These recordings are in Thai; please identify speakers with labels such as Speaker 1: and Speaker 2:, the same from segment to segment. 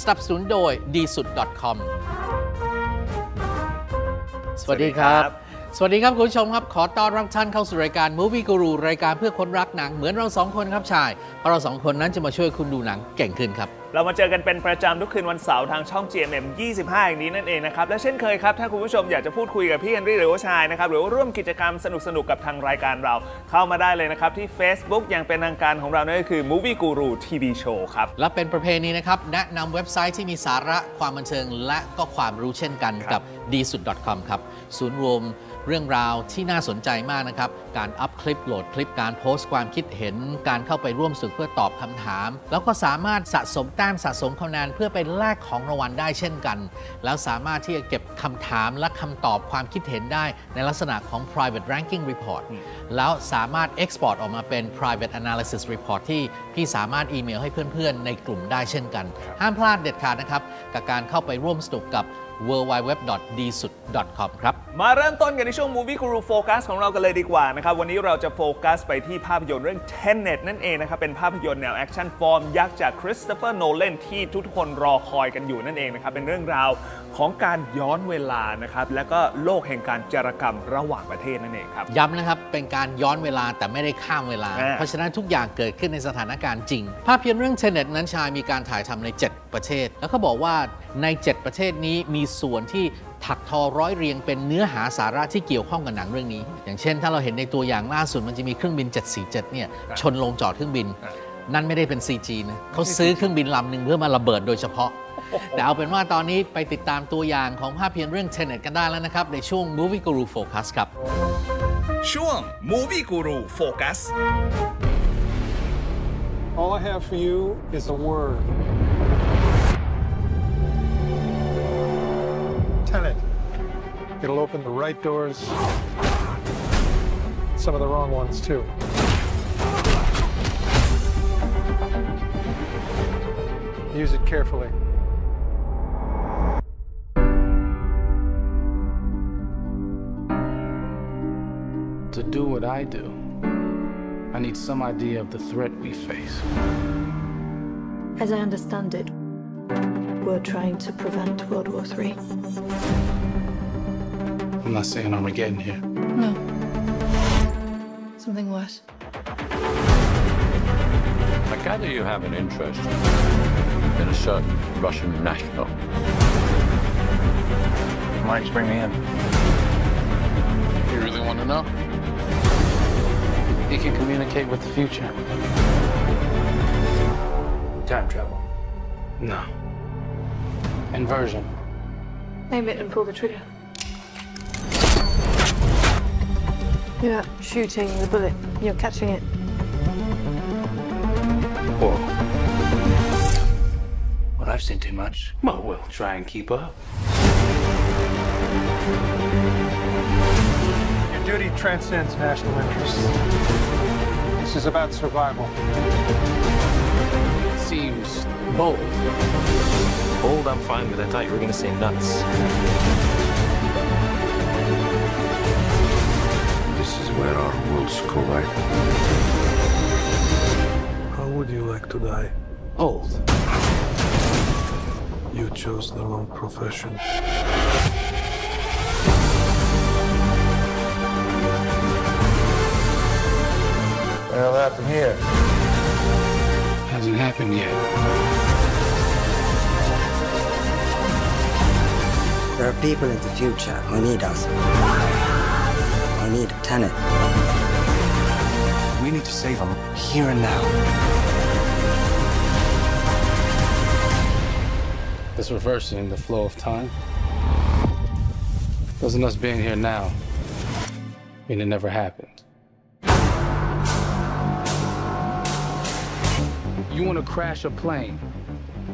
Speaker 1: สนับสนุนโดยดีสุด .com สวัสดีครับ สวัสดีครับคุณผู้ชมครับ ขอต้อนรับท่านเข้าสู่รายการ Movie Guru รายการเพื่อคนรักหนังเหมือนเราสองคนครับชายเพราะเราสองคนนั้นจะมาช่วยคุณดูหนังเก่งขึ้นครับ
Speaker 2: เรามาเจอกันเป็นประจำทุกคืนวันเสาร์ทางช่อง GMM 25อย่างนี้นั่นเองนะครับ และเช่นเคยครับ ถ้าคุณผู้ชมอยากจะพูดคุยกับพี่เฮนรี่หรือว่าชายนะครับ หรือว่าร่วมกิจกรรมสนุกๆกับทางรายการเรา เข้ามาได้เลยนะครับที่ Facebook อย่างเป็นทางการของเรานั่นก็คือ Movie Guru TV Show ครับ
Speaker 1: และเป็นประเพณีนะครับแนะนำเว็บไซต์ที่มีสาระความบันเทิง และก็ความรู้เช่นกัน
Speaker 2: ครับ
Speaker 1: กับดีสุด .com ครับศูนย์รวม เรื่องราวที่น่าสนใจมากนะครับ การอัพคลิปโหลดคลิปการโพสต์ความคิดเห็น การเข้าไปร่วมสึกเพื่อตอบคำถาม แล้วก็สามารถสะสมแต้มสะสมคะแนนเพื่อไปแลกของรางวัลได้เช่นกัน แล้วสามารถที่จะเก็บคำถามและคำตอบความคิดเห็นได้ในลักษณะของ private ranking report แล้วสามารถ export ออกมาเป็น private analysis report ที่พี่สามารถอีเมลให้เพื่อนๆ ในกลุ่มได้เช่นกัน ห้ามพลาดเด็ดขาดนะครับ กับการเข้าไปร่วมสนุกกับ w w w d s u d c o m ครับ
Speaker 2: มาเริ่มต้นกันในช่วง Movie Guru Focus ของเรากันเลยดีกว่านะครับ วันนี้เราจะโฟกัสไปที่ภาพยนตร์เรื่อง Tenet นั่นเองนะครับ เป็นภาพยนตร์แนวแอคชั่นฟอร์มยักษ์จากคริสโตเฟอร์โนเลนที่ทุกคนรอคอยกันอยู่นั่นเองนะครับ เป็นเรื่องราว ของการย้อนเวลานะครับ และก็โลกแห่งการจารกรรมระหว่างประเทศนั่นเองครับ
Speaker 1: ย้ำนะครับ เป็นการย้อนเวลาแต่ไม่ได้ข้ามเวลา
Speaker 2: อ่า
Speaker 1: เพราะฉะนั้นทุกอย่างเกิดขึ้นในสถานการณ์จริง ภาพยนตร์เรื่องเทเน็ตนั้นชายมีการถ่ายทำใน 7 ประเทศ แล้วเขาบอกว่าใน 7 ประเทศนี้มีส่วนที่ถักทอร้อยเรียงเป็นเนื้อหาสาระที่เกี่ยวข้องกับหนังเรื่องนี้ อย่างเช่น ถ้าเราเห็นในตัวอย่างล่าสุดมันจะมีเครื่องบิน 747 เนี่ยชนลงจอดเครื่องบิน นั่นไม่ได้เป็น CG นะเขาซื้อเครื่องบินลำหนึ่งเพื่อมาระเบิดโดยเฉพาะ แต่เอาเป็นว่าตอนนี้ไปติดตามตัวอย่างของภาพยนตร์เรื่อง Tenet กันได้แล้วนะครับ ในช่วง Movie Guru Focus ครับ
Speaker 2: ช่วง Movie Guru Focus
Speaker 3: All I have for you is a word. Tenet. It'll open the right doors, some of the wrong ones, too. Use it carefully.
Speaker 4: Do what I do, I need some idea of the threat we face.
Speaker 5: As I understand it, we're trying to prevent World War III.
Speaker 4: I'm not saying Armageddon here.
Speaker 5: No. Something worse.
Speaker 6: I gather you have an interest in a certain Russian national.
Speaker 7: Why don't bring me in?
Speaker 4: You really want to know? He can communicate with the future.
Speaker 7: Time travel.
Speaker 4: No. Inversion.
Speaker 5: Aim it and pull the trigger. You're not shooting the bullet, you're catching it.
Speaker 7: Whoa. Well, I've seen too much.
Speaker 4: Well, we'll try and keep up.
Speaker 3: Your duty transcends national interests. This is about survival.
Speaker 4: It Seems bold.
Speaker 8: Bold, I'm fine with. I thought you were going to say nuts.
Speaker 7: This is where our worlds collide.
Speaker 3: How would you like to die?
Speaker 4: Old.
Speaker 3: You chose the wrong profession.
Speaker 7: From here.
Speaker 4: Hasn't happened yet.
Speaker 9: There are people in the future who need us. Who need Tenet.
Speaker 7: We need to save them here and now.
Speaker 4: This reversing the flow of time. Doesn't us being here now mean it never happened? You want to crash a plane?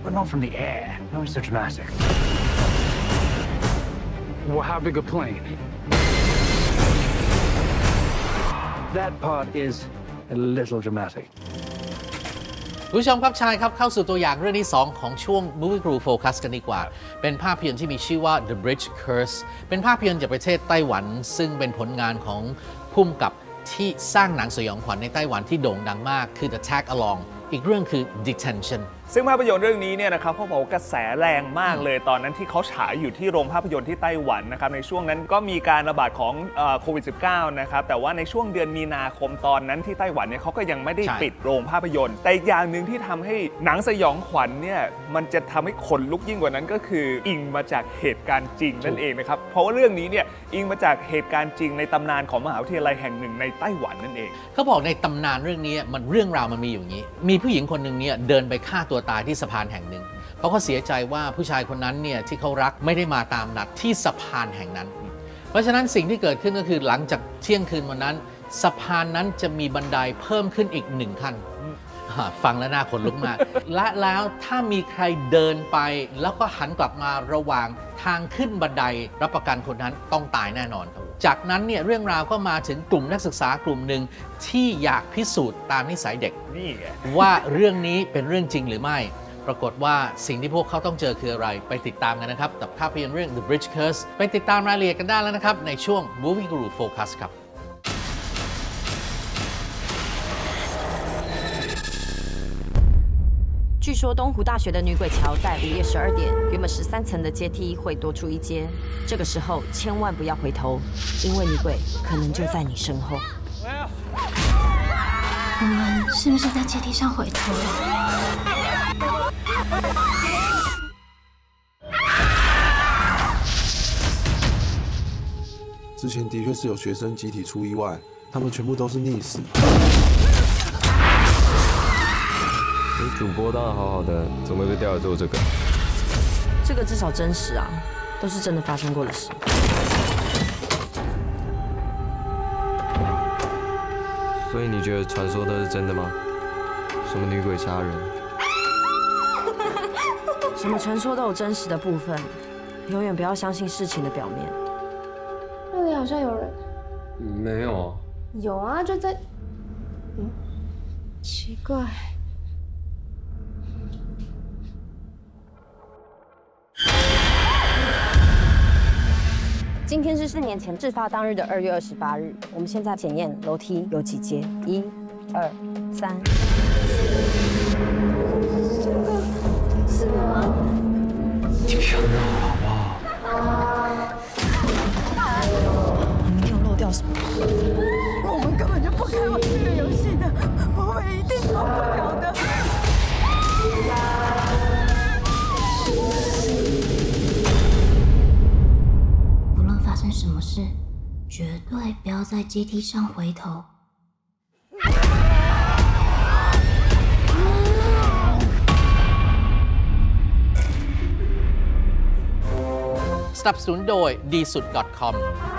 Speaker 7: But not from the air. No, it's so dramatic.
Speaker 4: Well, how big a plane?
Speaker 7: That part is a little dramatic.
Speaker 1: คุณผู้ชมครับชายครับเข้าสู่ตัวอย่างเรื่องที่ 2 ของช่วง Movie Crew Focus กันดีกว่า เป็นภาพยนตร์ที่มีชื่อว่า The Bridge Curse เป็นภาพยนตร์จากประเทศไต้หวัน ซึ่งเป็นผลงานของพุ่มกับที่สร้างหนังสยองขวัญในไต้หวันที่โด่งดังมากคือ The Tag Along อีกเรื่องคือ Detention
Speaker 2: ซึ่งภาพยนตร์เรื่องนี้เนี่ยนะครับเขาบอกว่ากระแสแรงมากเลยตอนนั้นที่เขาฉายอยู่ที่โรงภาพยนตร์ที่ไต้หวันนะครับในช่วงนั้นก็มีการระบาดของโควิด -19 นะครับแต่ว่าในช่วงเดือนมีนาคมตอนนั้นที่ไต้หวันเนี่ยเขาก็ยังไม่ได้
Speaker 1: ใช่
Speaker 2: ปิดโรงภาพยนตร์ แต่อีกอย่างหนึ่งที่ทำให้หนังสยองขวัญเนี่ยมันจะทำให้ขนลุกยิ่งกว่านั้นก็คืออิงมาจากเหตุการณ์จริงนั่นเองนะครับเพราะว่าเรื่องนี้เนี่ยอิงมาจากเหตุการณ์จริงในตำนานของมหาวิทยาลัยแห่งหนึ่งในไต้หวันนั่นเอง
Speaker 1: เขาบอกในตำนานเรื่องนี้มันเรื่องราวมันมีอยู่อย่างนี้ มีผู้หญิงคนหนึ่งเนี่ยเดินไปฆ่าตัวตายที่สะพานแห่งหนึ่ง เพราะเขาเสียใจว่าผู้ชายคนนั้นเนี่ยที่เขารักไม่ได้มาตามนัดที่สะพานแห่งนั้น เพราะฉะนั้นสิ่งที่เกิดขึ้นก็คือหลังจากเที่ยงคืนวันนั้น สะพานนั้นจะมีบันไดเพิ่มขึ้นอีกหนึ่งขั้นฟังแล้วน่าขนลุกมาก และแล้วถ้ามีใครเดินไป แล้วก็หันกลับมาระหว่างทางขึ้นบันไดรับประกันคนนั้นต้องตายแน่นอนครับ จากนั้นเนี่ยเรื่องราวก็มาถึงกลุ่มนักศึกษากลุ่มหนึ่งที่อยากพิสูจน์ตามนิสัยเด็ก
Speaker 2: นี่ไง
Speaker 1: ว่าเรื่องนี้เป็นเรื่องจริงหรือไม่ ปรากฏว่าสิ่งที่พวกเขาต้องเจอคืออะไร ไปติดตามกันนะครับกับภาพยนตร์เรื่อง The Bridge Curse ไปติดตามรายละเอียดกันได้แล้วนะครับในช่วง Movie Guru Focus ครับ
Speaker 10: 据说东湖大学的女鬼桥在午夜十二点，原本十三层的阶梯会多出一阶，这个时候千万不要回头，因为女鬼可能就在你身后。
Speaker 8: 我们是不是在阶梯上回头了？
Speaker 11: 之前的确是有学生集体出意外，他们全部都是溺死。
Speaker 12: 主播当然好好的，怎么会被调来做这个？
Speaker 10: 这个至少真实啊，都是真的发生过的事。
Speaker 12: 所以你觉得传说都是真的吗？什么女鬼杀人？
Speaker 10: 什么传说都有真实的部分，永远不要相信事情的表面。
Speaker 8: 那里好像有人，
Speaker 12: 没有啊。
Speaker 8: 有啊，就在，嗯，奇怪。
Speaker 10: 今天是四年前事发当日的二月二十八日，我们现在检验楼梯有几阶，一、二、三。
Speaker 8: 四、四吗？
Speaker 7: 你不要闹好不好？
Speaker 10: 你没有漏掉什么？
Speaker 8: 什么事？绝对不要在阶梯上回头。
Speaker 13: 赞助由 Dsud.com。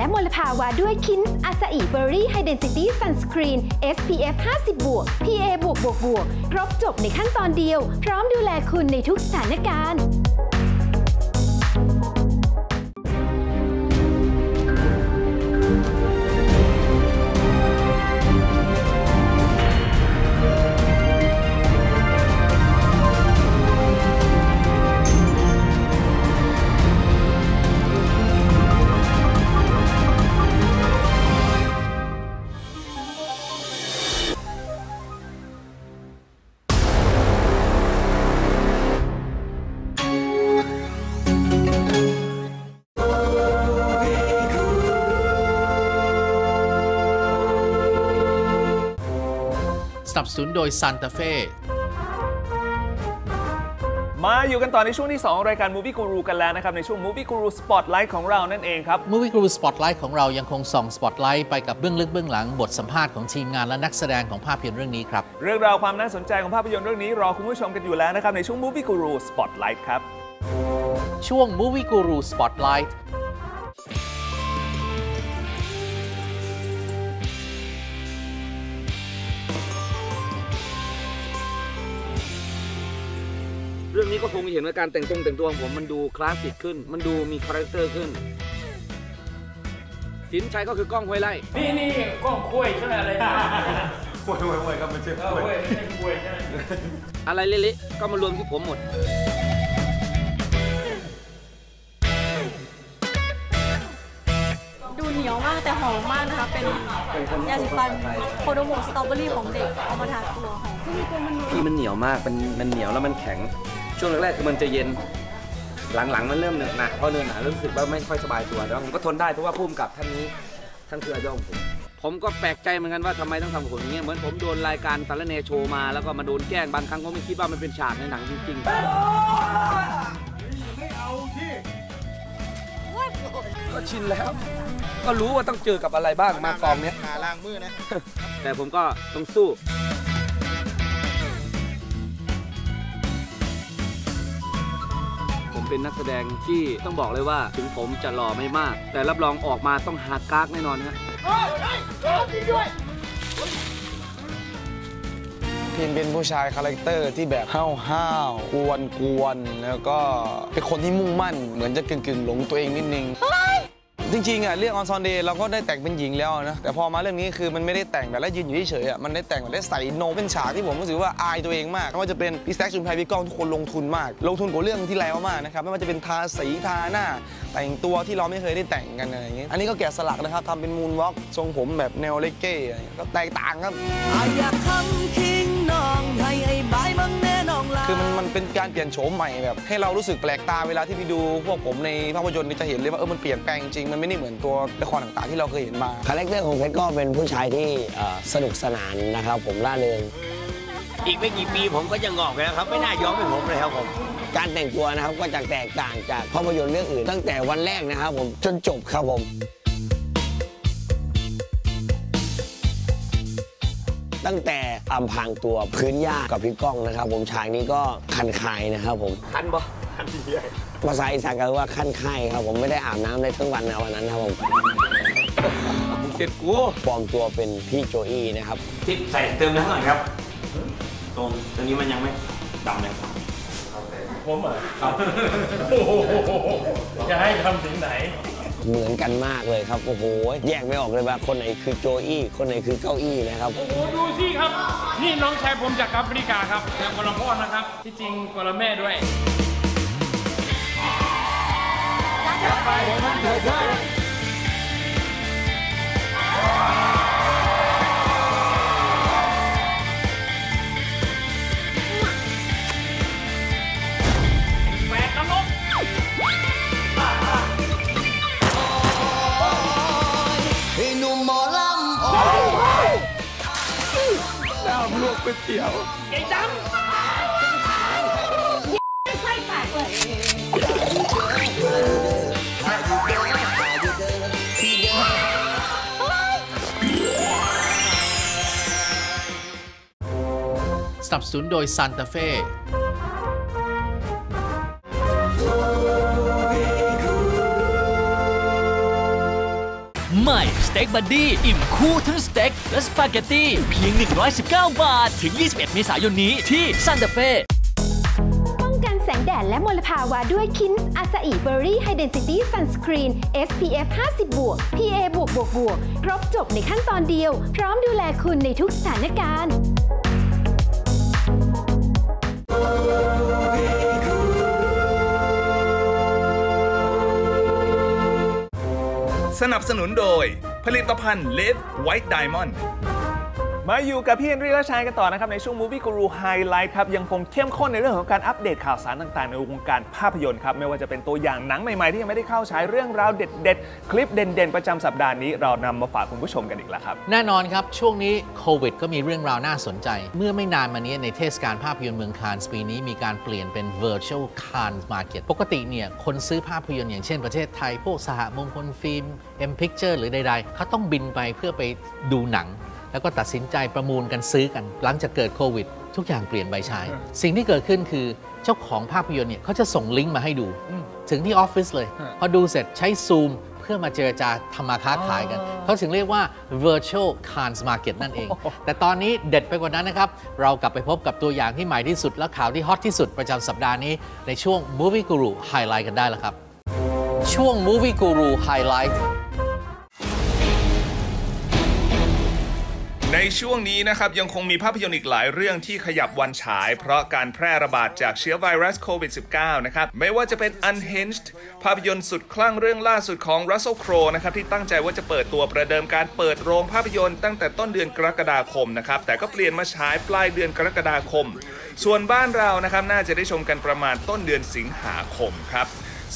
Speaker 13: และมลภาวะด้วยคินส์อาซาอิเบอรี่ไฮเดนซิตี้ซันสกรีน SPF 50 บวก PA บวกบวกบวกครบจบในขั้นตอนเดียว พร้อมดูแลคุณในทุกสถานการณ์
Speaker 1: สนับสนุนโดย Santa Fe
Speaker 2: มาอยู่กันต่อในช่วงที่ 2 รายการ Movie Guru กันแล้วนะครับ ในช่วง Movie Guru Spotlight ของเรานั่นเองครับ
Speaker 1: Movie Guru Spotlight ของเรายังคงส่อง Spotlight ไปกับเบื้องลึกเบื้องหลัง บทสัมภาษณ์ของทีมงานและนักแสดงของภาพยนตร์เรื่องนี้ครับ
Speaker 2: เรื่องราวความน่าสนใจของภาพยนตร์เรื่องนี้รอคุณผู้ชมกันอยู่แล้วนะครับ ในช่วง Movie Guru Spotlight ครับ
Speaker 1: ช่วง Movie Guru Spotlight
Speaker 14: นี้ก็คงเห็นว่าการแต่งตรงแต่งตัวของผมมันดูคลาสสิกขึ้น มันดูมีคาแรคเตอร์ขึ้น สินชัยก็คือกล้องห้วยไล่
Speaker 15: นี่นี่กล้องคุยใช่ไหมอะไร
Speaker 16: คุยคุยคุยครับมันเจ็บ
Speaker 15: เออคุยไม่ใช่คุยใช่ไหม
Speaker 14: อะไรเละๆก็มารวมที่ผมหมด
Speaker 17: ดูเหนียวมากแต่หอมมากนะคะ เป็นยาสีฟันโคโดโมสตรอเบอรี่ของเด็กเอามาทาตัวหอมที่มีตัวมัน
Speaker 14: ที่มันเหนียวมากมันมันเหนียวแล้วมันแข็ง ช่วงแรกๆคือมันจะเย็นหลังๆมันเริ่มเหนอะหนักพอเนื้อหนารู้สึกว่าไม่ค่อยสบายตัวแต่ว่าผมก็ทนได้เพราะว่าพุ่มกับท่านนี้ท่านคือไอดอลของผมผมก็แปลกใจเหมือนกันว่าทำไมต้องทำกับผมอย่างเงี้ยเหมือนผมโดนรายการสารเนโชว์มาแล้วก็มาโดนแกล้งบางครั้งก็ไม่คิดว่ามันเป็นฉากในหนังจริงๆก็ชินแล้ว ก็รู้ว่าต้องเจอกับอะไรบ้างมากองเนี้ย
Speaker 16: หาล่างมือนะ
Speaker 14: แต่ผมก็ต้องสู้ เป็นนักแสดงที่ต้องบอกเลยว่าถึงผมจะหล่อไม่มาก แต่รับรองออกมาต้องหากากแน่นอนฮะ
Speaker 18: พิมเป็นผู้ชายคาแรคเตอร์ที่แบบห้าวห้าวกวนกวนๆแล้วก็เป็นคนที่มุ่งมั่น เหมือนจะกึ่งกึ่งๆหลงตัวเองนิดนึง จริงๆอะเรื่องออนซอนเดย์เราก็ได้แต่งเป็นหญิงแล้วนะแต่พอมาเรื่องนี้คือมันไม่ได้แต่งแบบแล้วยืนอยู่เฉยๆอะมันได้แต่งแบบได้ใส่โนมเป็นฉากที่ผมรู้สึกว่าอายตัวเองมากไม่ว่าจะเป็นพี่แซคชุนไพรพี่ก้องทุกคนลงทุนมาก ลงทุนกับเรื่องที่แล้วมากนะครับไม่ว่าจะเป็นทาสีทาหน้า แต่งตัวที่เราไม่เคยได้แต่งกันอะไรอย่างเงี้ยอันนี้ก็แกะสลักนะครับทำเป็นมูนวอล์กทรงผมแบบแนวเลเก้อะไรอย่างเก้ก็แตกต่างครับ
Speaker 19: อยากทำคิงน้องให้ไอ้บายบังแน
Speaker 18: คือมันมันเป็นการเปลี่ยนโฉมใหม่แบบให้เรารู้สึกแปลกตาเวลาที่ไปดูพวกผมในภาพยนตร์นี่จะเห็นเลยว่าเออมันเปลี่ยนแปลงจริงๆมันไม่ได้เหมือนตัวละครต่างๆที่เราเคยเห็นมา
Speaker 20: คาแรคเตอร์ของเพชรก็เป็นผู้ชายที่เอ่อสนุกสนานนะครับ ผมร่าเริง
Speaker 21: อีกไม่กี่ปีผมก็จะงอกแล้วครับ ไม่น่ายอมให้ผมเลยครับผม
Speaker 20: การแต่งตัวนะครับก็จะแตกต่างจากภาพยนตร์เรื่องอื่น ตั้งแต่วันแรกนะครับ ผมจนจบครับผม ตั้งแต่อำพรางตัวพื้นหญ้ากับพี่ก้องนะครับ ผมฉากนี้ก็คันคายนะครับผม
Speaker 21: คันบ่คันดี
Speaker 20: ภาษาอีสานก็เรียกว่าขั้นไข้ครับผมไม่ได้อาบน้ำเลยทั้งวันในวันนั้นครับผม
Speaker 21: เสร็จกู
Speaker 20: ปลอมตัวเป็นพี่โจอี้นะครับ
Speaker 21: ทิปใส่เติมน้ำหน่อยครับ ตรงตรงนี้มันยังไม่ดำเลยครับ
Speaker 15: ผมเหรอครับโอ้โหจะให้ทำถึงไหน
Speaker 20: เหมือนกันมากเลยครับโอ้โหแยกไม่ออกเลยว่าคนไหนคือโจอี้คนไหนคือเก้าอี้นะครับ
Speaker 15: โอ้โหดูสิครับ นี่น้องชายผมจากแอฟริกาครับแต่คนละพ่อนะครับ ที่จริงคนละแม่ด้วย
Speaker 18: ก๋วยเตี๋ยว
Speaker 15: ไอ้ดำไส้แตกเลย
Speaker 1: สนับสนุนโดยซานตาเฟ่
Speaker 7: ใหม่สเต็กบัดดี้อิ่มคู่ทั้งสเต็กและสปาเกตตี้เพียง 119 บาท ถึง 21 เมษายนนี้ที่ซันตาเฟ่
Speaker 13: ป้องกันแสงแดดและมลภาวะด้วยคินส์อาซาอิเบอรี่ไฮเดนซิตี้ซันสกรีน SPF 50บวก PA บวกบวกบวกครบจบในขั้นตอนเดียว พร้อมดูแลคุณในทุกสถานการณ์
Speaker 22: สนับสนุนโดย ผลิตภัณฑ์เลดไวท์ไดมอนด์ มาอยู่กับพี่เฮนรี่และชายกันต่อนะครับ ในช่วง Movie Guru Highlight ครับ ยังคงเข้มข้นในเรื่องของการอัปเดตข่าวสารต่างๆ ในวงการภาพยนตร์ครับ ไม่ว่าจะเป็นตัวอย่างหนังใหม่ๆ ที่ยังไม่ได้เข้าฉายเรื่องราวเด็ดๆ คลิปเด่นๆ ประจำสัปดาห์นี้เรานำมาฝากคุณผู้ชมกันอีกแล้วครับ
Speaker 1: แน่นอนครับ ช่วงนี้โควิดก็มีเรื่องราวน่าสนใจ เมื่อไม่นานมานี้ในเทศกาลภาพยนตร์เมืองคานส์ปีนี้มีการเปลี่ยนเป็น virtual Cannes Market ปกติเนี่ยคนซื้อภาพยนตร์อย่างเช่นประเทศไทยพวกสหมงคลฟิล์ม M Picture หรือใดๆเขาต้องบินไปเพื่อไปดูหนัง แล้วก็ตัดสินใจประมูลกันซื้อกัน หลังจากเกิดโควิด ทุกอย่างเปลี่ยนไปใช้สิ่งที่เกิดขึ้นคือเจ้าของภาพยนตร์เนี่ยเขาจะส่งลิงก์มาให้ดู
Speaker 22: อืม
Speaker 1: ถึงที่ออฟฟิศเลย
Speaker 22: ฮะ
Speaker 1: พอดูเสร็จใช้ซูมเพื่อมาเจรจาทำมาค้าขายกัน เขาถึงเรียกว่า virtual Cannes Market นั่นเอง แต่ตอนนี้เด็ดไปกว่านั้นนะครับ เรากลับไปพบกับตัวอย่างที่ใหม่ที่สุด และข่าวที่ฮอตที่สุดประจำสัปดาห์นี้ ในช่วง Movie Guru Highlight กันได้แล้วครับ ช่วง Movie Guru Highlight
Speaker 22: ในช่วงนี้นะครับยังคงมีภาพยนตร์อีกหลายเรื่องที่ขยับวันฉาย เพราะการแพร่ระบาดจากเชื้อไวรัสโควิด -19 นะครับไม่ว่าจะเป็น Unhinged ภาพยนตร์สุดคลั่งเรื่องล่าสุดของ Russell Crowe นะครับที่ตั้งใจว่าจะเปิดตัวประเดิมการเปิดโรงภาพยนตร์ตั้งแต่ต้นเดือนกรกฎาคมนะครับแต่ก็เปลี่ยนมาฉายปลายเดือนกรกฎาคม ส่วนบ้านเรานะครับน่าจะได้ชมกันประมาณต้นเดือนสิงหาคมครับ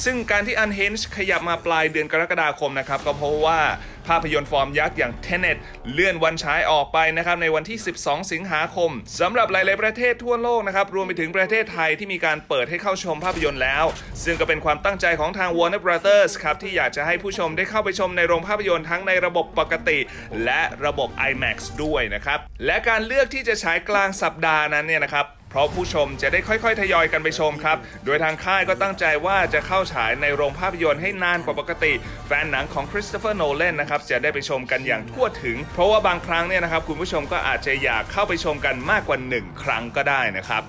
Speaker 22: ซึ่งการที่ Unhinged ขยับมาปลายเดือนกรกฎาคมนะครับก็เพราะว่า ภาพยนตร์ฟอร์มยักษ์อย่าง Tenet เลื่อนวันฉายออกไปนะครับในวันที่ 12 สิงหาคมสำหรับหลาย ๆ ประเทศทั่วโลกนะครับรวมไปถึงประเทศไทยที่มีการเปิดให้เข้าชมภาพยนตร์แล้ว ซึ่งก็เป็นความตั้งใจของทาง Warner Brothers ครับที่อยากจะให้ผู้ชมได้เข้าไปชมในโรงภาพยนตร์ทั้งในระบบปกติ และระบบ IMAX ด้วยนะครับและการเลือกที่จะฉายกลางสัปดาห์นั้นเนี่ยนะครับ ราะผู้ชมจะได้ค่อยๆ ทยอยกันไปชมครับ โดยทางค่ายก็ตั้งใจว่าจะเข้าฉายในโรงภาพยนตร์ให้นานกว่าปกติ แฟนหนังของคริสโตเฟอร์โนแลนนะครับจะได้ไปชมกันอย่างทั่วถึง เพราะว่าบางครั้งเนี่ยนะครับคุณผู้ชมก็อาจจะอยากเข้าไปชมกันมากกว่า 1 ครั้งก็ได้นะครับ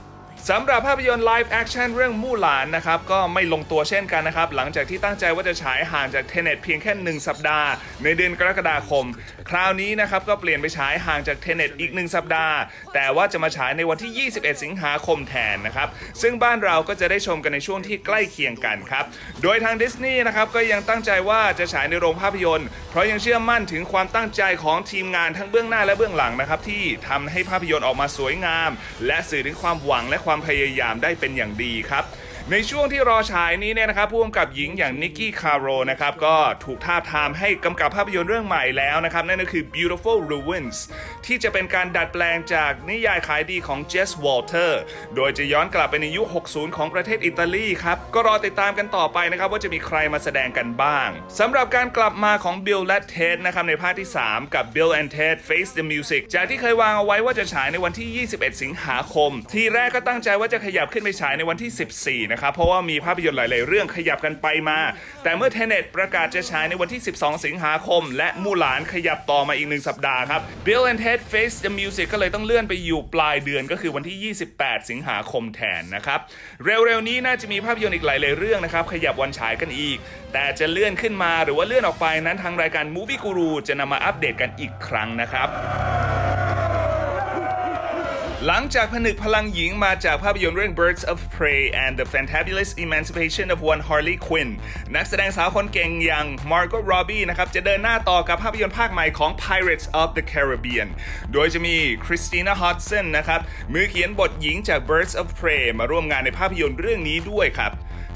Speaker 22: สำหรับภาพยนตร์ Live Action เรื่องมู่หลานนะครับก็ไม่ลงตัวเช่นกันนะครับ หลังจากที่ตั้งใจว่าจะฉายห่างจาก Tenet เพียงแค่ 1 สัปดาห์ ในเดือนกรกฎาคม คราวนี้นะครับก็เปลี่ยนไปฉายห่างจาก Tenet อีก 1 สัปดาห์ แต่ว่าจะมาฉายในวันที่ 21 สิงหาคมแทนนะครับ ซึ่งบ้านเราก็จะได้ชมกันในช่วงที่ใกล้เคียงกันครับ โดยทางดิสนีย์นะครับก็ยังตั้งใจว่าจะฉายในโรงภาพยนตร์ เพราะยังเชื่อมั่นถึงความตั้งใจของทีมงานทั้งเบื้องหน้าและเบื้องหลังนะครับที่ทำให้ภาพยนตร์ออกมาสวยงาม และสื่อถึงความหวังและความพยายามได้เป็นอย่างดีครับ ในช่วงที่รอฉายนี้เนี่ยนะครับผู้กำกับหญิงอย่างนิกกี้คาร์โรนะครับก็ถูกท้าบทามให้กำกับภาพยนตร์เรื่องใหม่แล้วนะครับ นั่นก็คือ Beautiful Ruins ที่จะเป็นการดัดแปลงจากนิยายขายดีของเจสวอลเตอร์โดยจะย้อนกลับไปในยุค 60 ของประเทศอิตาลีครับ ก็รอติดตามกันต่อไปนะครับ ว่าจะมีใครมาแสดงกันบ้างสำหรับการกลับมาของ Bill และ Ted นะครับในภาคที่ 3 กับ Bill and Ted Face the Music จากที่เคยวางเอาไว้ว่าจะฉายในวันที่ 21 สิงหาคม ทีแรกก็ตั้งใจว่าจะขยับขึ้นไปฉายในวันที่ 14นะครับ เพราะว่ามีภาพยนตร์หลาย ๆ เรื่องขยับกันไปมา แต่เมื่อ Tenet ประกาศจะฉายในวันที่ 12 สิงหาคม และมูหลานขยับต่อมาอีกหนึ่งสัปดาห์ครับ Bill and Ted Face the Music ก็เลยต้องเลื่อนไปอยู่ปลายเดือนก็คือวันที่ 28 สิงหาคมแทนนะครับ เร็ว ๆ นี้น่าจะมีภาพยนตร์อีกหลาย ๆ เรื่องนะครับขยับวันฉายกันอีก แต่จะเลื่อนขึ้นมาหรือว่าเลื่อนออกไปนั้นทางรายการ Movie Guru จะนำมาอัปเดตกันอีกครั้งนะครับ หลังจากผนึกพลังหญิงมาจากภาพยนตร์เรื่อง Birds of Prey and the Fantabulous Emancipation of One Harley Quinn นักแสดงสาวคนเก่งอย่าง Margot Robbie นะครับจะเดินหน้าต่อกับภาพยนตร์ภาคใหม่ของ Pirates of the Caribbean โดยจะมี Christina Hodson นะครับมือเขียนบทหญิงจาก Birds of Prey มาร่วมงานในภาพยนตร์เรื่องนี้ด้วยครับ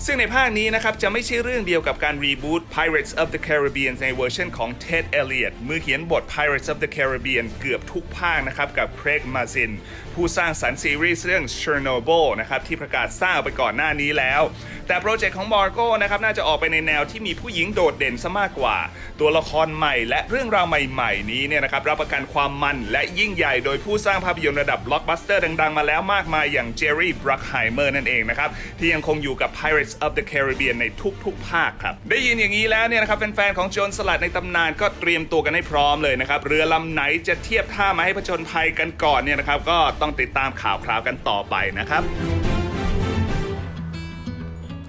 Speaker 22: ซึ่งในภาคนี้นะครับจะไม่ใช่เรื่องเดียวกับการรีบูต Pirates of the Caribbean ในเวอร์ชันของ Ted Elliott มือเขียนบท Pirates of the Caribbean เกือบทุกภาคนะครับกับ Craig Mazin ผู้สร้างสรรค์ซีรีส์เรื่อง Chernobyl นะครับที่ประกาศสร้างไปก่อนหน้านี้แล้ว แต่โปรเจกต์ของ Margo นะครับน่าจะออกไปในแนวที่มีผู้หญิงโดดเด่นซะมากกว่า ตัวละครใหม่และเรื่องราวใหม่ๆ นี้เนี่ยนะครับรับประกันความมันและยิ่งใหญ่โดยผู้สร้างภาพยนตร์ระดับบล็อกบัสเตอร์ดังๆ มาแล้วมากมายอย่าง Jerry Bruckheimer นั่นเองนะครับที่ยังคงอยู่กับ Pirates Pirates of the Caribbean ในทุกๆ ภาคครับ ได้ยินอย่างนี้แล้วเนี่ยนะครับแฟนๆ ของโจรสลัดในตำนานก็เตรียมตัวกันให้พร้อมเลยนะครับเรือลำไหนจะเทียบท่ามาให้ผจญภัยกันก่อนเนี่ยนะครับก็ต้องติดตามข่าวคราวกันต่อไปนะครับ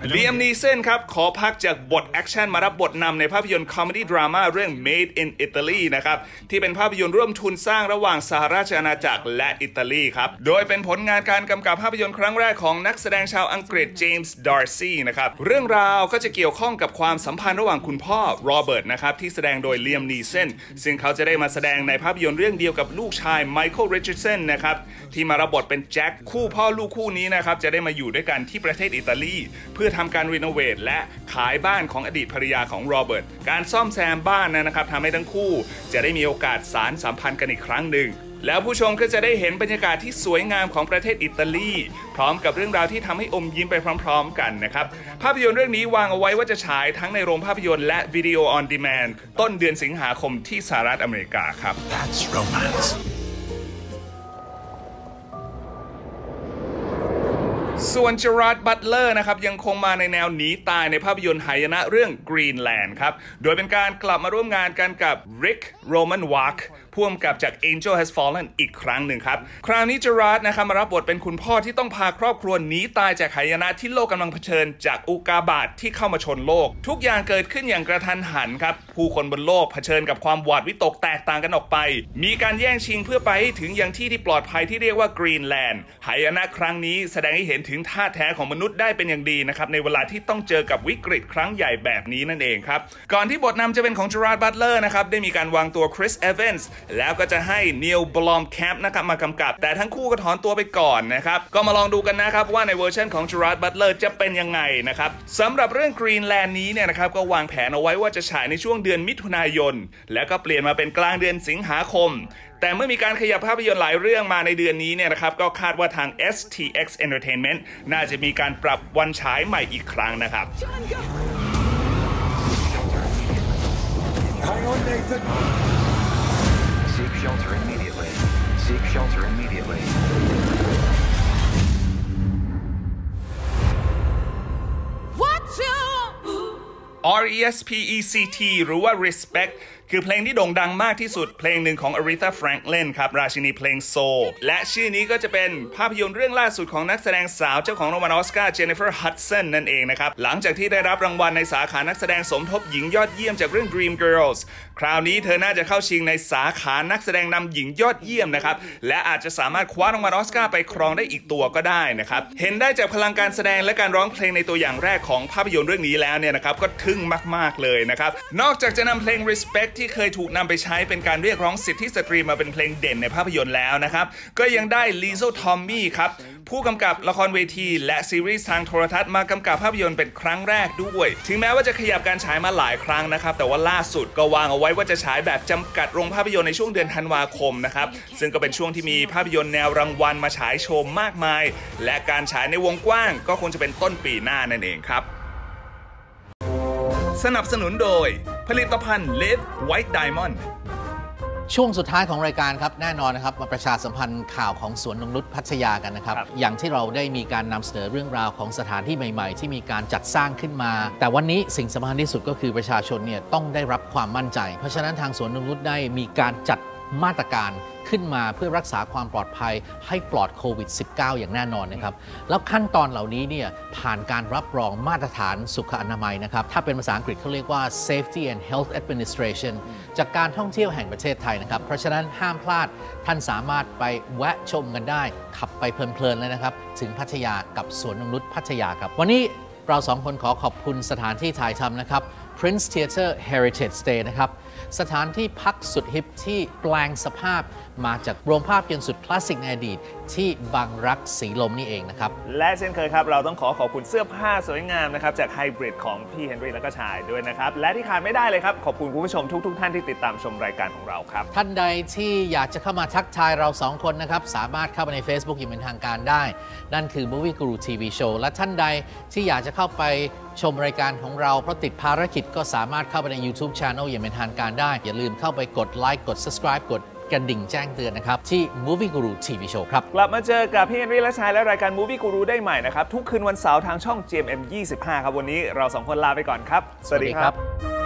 Speaker 22: เลียมนีสันครับ ขอพักจากบทแอคชั่นมารับบทนำในภาพยนตร์คอมเมดี้ดราม่าเรื่อง Made in Italy นะครับ ที่เป็นภาพยนตร์ร่วมทุนสร้างระหว่างสหราชอาณาจักรและอิตาลีครับ โดยเป็นผลงานการกำกับภาพยนตร์ครั้งแรกของนักแสดงชาวอังกฤษเจมส์ดาร์ซีนะครับ เรื่องราวก็จะเกี่ยวข้องกับความสัมพันธ์ระหว่างคุณพ่อโรเบิร์ตนะครับที่แสดงโดยเลียมนีสันซึ่งเขาจะได้มาแสดงในภาพยนตร์เรื่องเดียวกับลูกชายไมเคิลริชาร์ดสันนะครับที่มารับบทเป็นแจ็คคู่พ่อลูกคู่นี้นะครับจะได้มาอยู่ด้วยกันที่ประเทศอิตาลีเพื่อทำการรีโนเวทและขายบ้านของอดีตภรรยาของโรเบิร์ต การซ่อมแซมบ้านนะครับทำให้ทั้งคู่จะได้มีโอกาสสารสัมพันธ์กันอีกครั้งหนึ่งแล้วผู้ชมก็จะได้เห็นบรรยากาศที่สวยงามของประเทศอิตาลี พร้อมกับเรื่องราวที่ทำให้อมยิ้มไปพร้อม ๆ กันนะครับ ภาพยนตร์เรื่องนี้วางเอาไว้ว่าจะฉายทั้งในโรงภาพยนตร์และวิดีโอออนดีแมนต้นเดือนสิงหาคมที่สหรัฐอเมริกาครับ That's romance ส่วนเจอราร์ดบัตเลอร์นะครับยังคงมาในแนวหนีตายในภาพยนตร์หายนะเรื่อง Greenland ครับ โดยเป็นการกลับมาร่วมงานกันกับ Ric Roman Waugh ผู้กำกับจาก Angel Has Fallen อีกครั้งหนึ่งครับ คราวนี้เจอราร์ดนะครับมารับบทเป็นคุณพ่อที่ต้องพาครอบครัวหนีตายจากหายนะที่โลกกำลังเผชิญ จากอุกาบาตที่เข้ามาชนโลก ทุกอย่างเกิดขึ้นอย่างกระทันหันครับ ผู้คนบนโลกเผชิญกับความหวาดวิตกแตกต่างกันออกไป มีการแย่งชิงเพื่อไปให้ถึงยังที่ที่ปลอดภัยที่เรียกว่ากรีนแลนด์หายนะครั้งนี้แสดงให้เห็นถึงธาตุแท้ของมนุษย์ได้เป็นอย่างดีนะครับในเวลาที่ต้องเจอกับวิกฤตครั้งใหญ่แบบนี้นั่นเองครับ ก่อนที่บทนำจะเป็นของเจอราร์ดบัตเลอร์นะครับได้มีการวางตัวคริสเอเวนส์แล้วก็จะให้นีลบลอมแคมป์นะครับมากำกับ แต่ทั้งคู่ก็ถอนตัวไปก่อนนะครับ ก็มาลองดูกันนะครับว่าในเวอร์ชันของจ e ราร์ดบัตเลอร์จะเป็นยังไงนะครับสำหรับเรื่องกรีนแลนด์นี้เนี่ยนะครับก็วางแผนเอาไว้ว่าจะฉายในช่วงเดือนมิถุนายน แล้วก็เปลี่ยนมาเป็นกลางเดือนสิงหาคมแต่เมื่อมีการขยับภาพยนตร์หลายเรื่องมาในเดือนนี้เนี่ยนะครับก็คาดว่าทาง STX Entertainment น่าจะมีการปรับวันฉายใหม่อีกครั้งนะครับ
Speaker 8: Hang on, Nathan. shelter immediately. Seek shelter immediately.
Speaker 22: R E S P E C T, Rua Respect. คือเพลงที่โด่งดังมากที่สุดเพลงหนึ่งของ Aretha Franklin ครับ ราชินีเพลงโซลและชื่อนี้ก็จะเป็นภาพยนตร์เรื่องล่าสุดของนักแสดงสาวเจ้าของรางวัลออสการ์เจนนิเฟอร์ฮัดสันนั่นเองนะครับ หลังจากที่ได้รับรางวัลในสาขานักแสดงสมทบหญิงยอดเยี่ยมจากเรื่อง Dream Girls คราวนี้เธอน่าจะเข้าชิงในสาขานักแสดงนำหญิงยอดเยี่ยมนะครับและอาจจะสามารถคว้ารางวัลออสการ์ไปครองได้อีกตัวก็ได้นะครับเห็นได้จากพลังการแสดงและการร้องเพลงในตัวอย่างแรกของภาพยนตร์เรื่องนี้แล้วเนี่ยนะครับก็ทึ่งมาก ๆเลยนะครับนอกจากจะนำเพลง Respect ที่เคยถูกนำไปใช้เป็นการเรียกร้องสิทธิสตรีมาเป็นเพลงเด่นในภาพยนตร์แล้วนะครับ ก็ยังได้ลีเซิลทอมมี่ครับ ผู้กำกับละครเวทีและซีรีส์ทางโทรทัศน์มากำกับภาพยนตร์เป็นครั้งแรกด้วย ถึงแม้ว่าจะขยับการฉายมาหลายครั้งนะครับ แต่ว่าล่าสุดก็วางเอาไว้ว่าจะฉายแบบจำกัดโรงภาพยนตร์ในช่วงเดือนธันวาคมนะครับ ซึ่งก็เป็นช่วงที่มีภาพยนตร์แนวรางวัลมาฉายโฉมมากมาย และการฉายในวงกว้างก็คงจะเป็นต้นปีหน้านั่นเองครับ สนับสนุนโดย ผลิตภัณฑ์ Live White Diamond
Speaker 1: ช่วงสุดท้ายของรายการครับแน่นอนนะครับมาประชาสัมพันธ์ข่าวของสวนนงนุษย์พัทยากันนะครับ อย่างที่เราได้มีการนำเสนอเรื่องราวของสถานที่ใหม่ ๆ ที่มีการจัดสร้างขึ้นมา แต่วันนี้สิ่งสำคัญที่สุดก็คือประชาชนเนี่ยต้องได้รับความมั่นใจ เพราะฉะนั้นทางสวนนงนุษย์ได้มีการจัด มาตรการขึ้นมาเพื่อรักษาความปลอดภัยให้ปลอดโควิด -19 อย่างแน่นอนนะครับ แล้วขั้นตอนเหล่านี้เนี่ยผ่านการรับรองมาตรฐานสุขอนามัยนะครับ ถ้าเป็นภาษาอังกฤษเขาเรียกว่า Safety and Health Administration จากการท่องเที่ยวแห่งประเทศไทยนะครับ เพราะฉะนั้นห้ามพลาดท่านสามารถไปแวะชมกันได้ ขับไปเพลินๆเลยนะครับ ถึงพัทยากับสวนนงนุษย์พัทยาครับ วันนี้เราสองคนขอขอบคุณสถานที่ถ่ายทำนะครับ Prince Theatre Heritage Stay นะครับ สถานที่พักสุดฮิปที่แปลงสภาพมาจากโรงภาพยนตร์สุดคลาสสิกในอดีต ที่บางรักสีลมนี่เองนะครับ
Speaker 22: และเช่นเคยครับ เราต้องขอขอบคุณเสื้อผ้าสวยงามนะครับจากไฮบริดของพี่เฮนรี่และก็ชายด้วยนะครับ และที่ขาดไม่ได้เลยครับ ขอบคุณคุณผู้ชมทุกๆท่านที่ติดตามชมรายการของเราครับ
Speaker 1: ท่านใดที่อยากจะเข้ามาทักทายเราสองคนนะครับ สามารถเข้าไปใน Facebook อย่างเป็นทางการได้ นั่นคือ Movie Guru TV Show และท่านใดที่อยากจะเข้าไปชมรายการของเราเพราะติดภารกิจก็สามารถเข้าไปใน YouTube Channel อย่างเป็นทางการได้ อย่าลืมเข้าไปกดไลค์กด subscribe กดกระดิ่งแจ้งเตือนนะครับ ที่ Movie Guru TV Show ครับ
Speaker 22: กลับมาเจอกับพี่เฮนรี่และชายและรายการ Movie Guru ได้ใหม่นะครับ ทุกคืนวันเสาร์ทางช่อง GMM 25 ครับ วันนี้เราสองคนลาไปก่อนครับ สวัสดีครับ